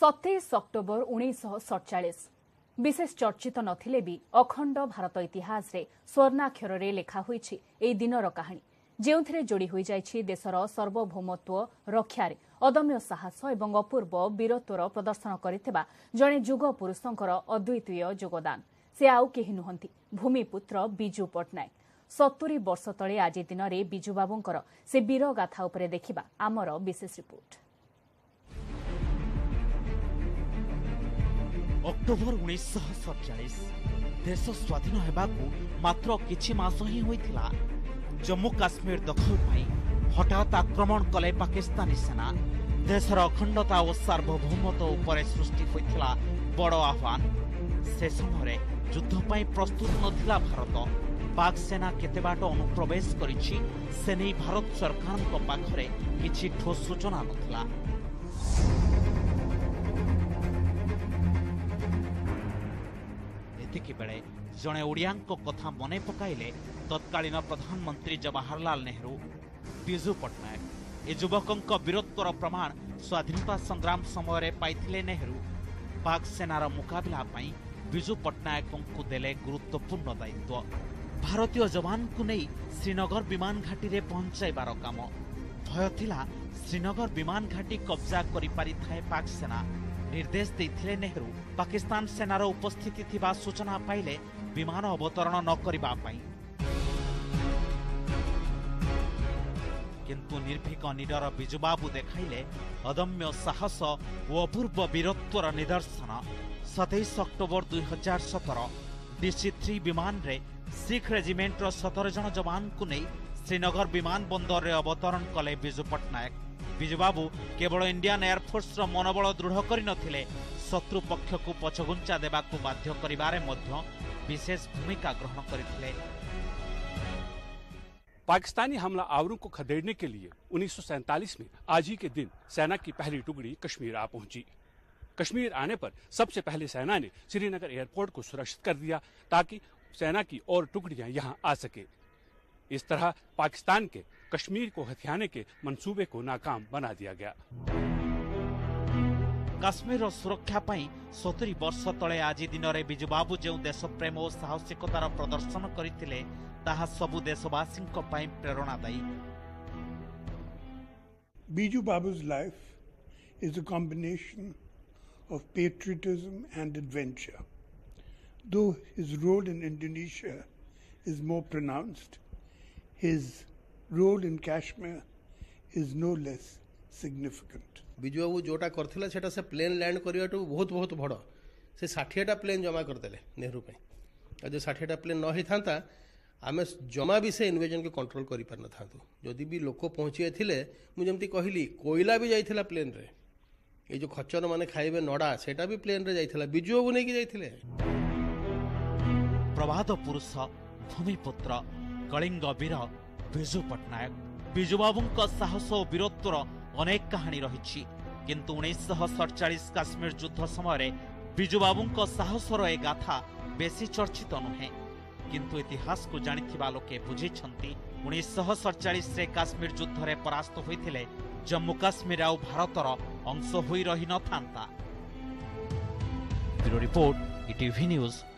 ସତେଇଶ ଅକ୍ଟୋବର ଉଣେଇଶହ ସତଚାଳିଶ ବିଶେଷ ଚର୍ଚ୍ଚିତ ନଥିଲେ ବି ଅଖଣ୍ଡ ଭାରତ ଇତିହାସରେ ସ୍ୱର୍ଣ୍ଣାକ୍ଷରରେ ଲେଖା ହୋଇଛି ଏହି ଦିନର କାହାଣୀ ଯେଉଁଥିରେ ଯୋଡ଼ି ହୋଇଯାଇଛି ଦେଶର ସର୍ବଭୌମତ୍ୱ ରକ୍ଷାରେ ଅଦମ୍ୟ ସାହସ ଏବଂ ଅପୂର୍ବ ବୀରତ୍ୱର ପ୍ରଦର୍ଶନ କରିଥିବା ଜଣେ ଯୁଗ ପୁରୁଷଙ୍କର ଅଦ୍ୱିତୀୟ ଯୋଗଦାନ ସେ ଆଉ କେହି ନୁହନ୍ତି ଭୂମିପୁତ୍ର ବିଜୁ ପଟ୍ଟନାୟକ ସତୁରୀ ବର୍ଷ ତଳେ ଆଜି ଦିନରେ ବିଜୁବାବୁଙ୍କର ସେ ବୀରଗାଥା ଉପରେ ଦେଖିବା ଆମର ବିଶେଷ ରିପୋର୍ଟ ଅକ୍ଟୋବର ଉଣେଇଶହ ସତଚାଳିଶ ଦେଶ ସ୍ୱାଧୀନ ହେବାକୁ ମାତ୍ର କିଛି ମାସ ହିଁ ହୋଇଥିଲା ଜମ୍ମୁ କାଶ୍ମୀର ଦଖଲ ପାଇଁ ହଠାତ୍ ଆକ୍ରମଣ କଲେ ପାକିସ୍ତାନୀ ସେନା ଦେଶର ଅଖଣ୍ଡତା ଓ ସାର୍ବଭୌମତ୍ୱ ଉପରେ ସୃଷ୍ଟି ହୋଇଥିଲା ବଡ଼ ଆହ୍ୱାନ ସେ ସମୟରେ ଯୁଦ୍ଧ ପାଇଁ ପ୍ରସ୍ତୁତ ନଥିଲା ଭାରତ ପାକ୍ ସେନା କେତେ ବାଟ ଅନୁପ୍ରବେଶ କରିଛି ସେ ନେଇ ଭାରତ ସରକାରଙ୍କ ପାଖରେ କିଛି ଠୋସ୍ ସୂଚନା ନଥିଲା ସେତିକିବେଳେ ଜଣେ ଓଡ଼ିଆଙ୍କ କଥା ମନେ ପକାଇଲେ ତତ୍କାଳୀନ ପ୍ରଧାନମନ୍ତ୍ରୀ ଜବାହରଲାଲ ନେହେରୁ ବିଜୁ ପଟ୍ଟନାୟକ ଏ ଯୁବକଙ୍କ ବୀରତ୍ୱର ପ୍ରମାଣ ସ୍ୱାଧୀନତା ସଂଗ୍ରାମ ସମୟରେ ପାଇଥିଲେ ନେହେରୁ ପାକ୍ ସେନାର ମୁକାବିଲା ପାଇଁ ବିଜୁ ପଟ୍ଟନାୟକଙ୍କୁ ଦେଲେ ଗୁରୁତ୍ୱପୂର୍ଣ୍ଣ ଦାୟିତ୍ୱ ଭାରତୀୟ ଯବାନଙ୍କୁ ନେଇ ଶ୍ରୀନଗର ବିମାନ ଘାଟିରେ ପହଞ୍ଚାଇବାର କାମ ଭୟ ଥିଲା ଶ୍ରୀନଗର ବିମାନ ଘାଟି କବ୍ଜା କରିପାରିଥାଏ ପାକ୍ ସେନା ନିର୍ଦ୍ଦେଶ ଦେଇଥିଲେ ନେହେରୁ ପାକିସ୍ତାନ ସେନାର ଉପସ୍ଥିତି ଥିବା ସୂଚନା ପାଇଲେ ବିମାନ ଅବତରଣ ନ କରିବା ପାଇଁ କିନ୍ତୁ ନିର୍ଭୀକ ନିଡର ବିଜୁବାବୁ ଦେଖାଇଲେ ଅଦମ୍ୟ ସାହସ ଓ ଅପୂର୍ବ ବୀରତ୍ୱର ନିଦର୍ଶନ ସତେଇଶ ଅକ୍ଟୋବର ଦୁଇହଜାର ସତର ଡିସି ଥ୍ରୀ ବିମାନରେ ଶିଖ୍ ରେଜିମେଣ୍ଟର ସତର ଜଣ ଯବାନଙ୍କୁ ନେଇ श्रीनगर विमान बंदर में अवतरण कले विजु पट्टनायक विजु बाबू केवल इंडियान एयरफोर्स मनोबल दृढ़ कर शत्रुपक्ष को ବାଧ୍ୟ କରିବାରେ बाध्य विशेष भूमिका ग्रहण कर पाकिस्तानी हमला आवरों को खदेड़ने के लिए उन्नीस में आज ही के दिन सेना की पहली टुकड़ी कश्मीर आ पहुंची कश्मीर आने पर सबसे पहले सेना ने श्रीनगर एयरपोर्ट को सुरक्षित कर दिया ताकि सेना की और टुकड़ियां यहां आ सके इस तरह पाकिस्तान के कश्मीर को हथियाने के मंसूबे को नाकाम बना दिया गया कश्मीर सुरक्षा सतुरी वर्ष ते आज दिन में विजु बाबू जो देश प्रेम और साहसिकतार प्रदर्शन करते सबु देशवासी प्रेरणादायी Biju Babu's life is a combination of patriotism and adventure though his role in Indonesia is more pronounced his role in Kashmir is no less significant. Biju Babu ଯେଉଁଟା କରିଥିଲେ ସେଟା ସେ ପ୍ଲେନ୍ ଲ୍ୟାଣ୍ଡ କରିବାଠୁ ବହୁତ ବହୁତ ବଡ଼ ସେ ଷାଠିଏଟା ପ୍ଲେନ୍ ଜମା କରିଦେଲେ ନେହେରୁ ପାଇଁ ଆଉ ଯେଉଁ ଷାଠିଏଟା ପ୍ଲେନ୍ ନ ହେଇଥାନ୍ତା ଆମେ ଜମା ବି ସେ ଇନ୍ଭେଜନ୍କୁ କଣ୍ଟ୍ରୋଲ୍ କରିପାରିନଥାନ୍ତୁ ଯଦି ବି ଲୋକ ପହଞ୍ଚିଯାଇଥିଲେ ମୁଁ ଯେମିତି କହିଲି କୋଇଲା ବି ଯାଇଥିଲା ପ୍ଲେନ୍ରେ ଏଇ ଯେଉଁ ଖଚରମାନେ ଖାଇବେ ନଡ଼ା ସେଇଟା ବି ପ୍ଲେନ୍ରେ ଯାଇଥିଲା ବିଜୁ ବାବୁ ନେଇକି ଯାଇଥିଲେ ପ୍ରବାଦ ପୁରୁଷ ଭୂମିପୁତ୍ର କଳିଙ୍ଗ ବୀର ବିଜୁ ପଟ୍ଟନାୟକ ବିଜୁବାବୁଙ୍କ ସାହସ ଓ ବୀରତ୍ୱର ଅନେକ କାହାଣୀ ରହିଛି କିନ୍ତୁ ଉଣେଇଶହ ସଡ଼ଚାଳିଶ କାଶ୍ମୀର ଯୁଦ୍ଧ ସମୟରେ ବିଜୁବାବୁଙ୍କ ସାହସର ଏ ଗାଥା ବେଶୀ ଚର୍ଚ୍ଚିତ ନୁହେଁ କିନ୍ତୁ ଇତିହାସକୁ ଜାଣିଥିବା ଲୋକେ ବୁଝିଛନ୍ତି ଉଣେଇଶହ ସଡ଼ଚାଳିଶରେ କାଶ୍ମୀର ଯୁଦ୍ଧରେ ପରାସ୍ତ ହୋଇଥିଲେ ଜମ୍ମୁ କାଶ୍ମୀର ଆଉ ଭାରତର ଅଂଶ ହୋଇ ରହିନଥାନ୍ତା ରିପୋର୍ଟ ଇଟିଭି ନ୍ୟୁଜ୍